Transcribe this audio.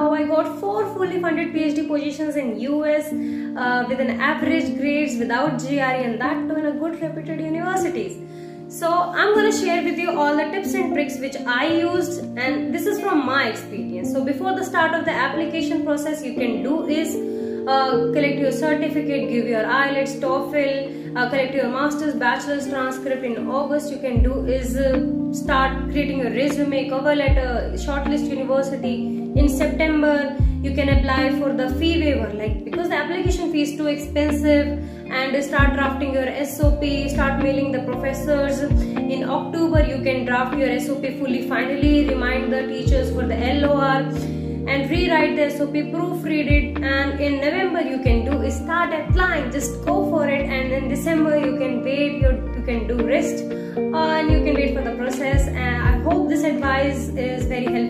how I got four fully funded PhD positions in US uh, with an average grades without GRE and that too in a good reputed universities. So I'm gonna share with you all the tips and tricks which I used and this is from my experience. So before the start of the application process you can do is uh, collect your certificate, give your IELTS, TOEFL, uh, collect your master's, bachelor's transcript in August. You can do is uh, start creating a resume, cover letter, shortlist university. In September, you can apply for the fee waiver, like because the application fee is too expensive, and start drafting your SOP, start mailing the professors. In October, you can draft your SOP fully, finally remind the teachers for the LOR and rewrite the SOP, proofread it, and in November you can do is start applying. Just go for it, and in December you can wait. You can do rest, and you can wait for the process. And I hope this advice is very helpful.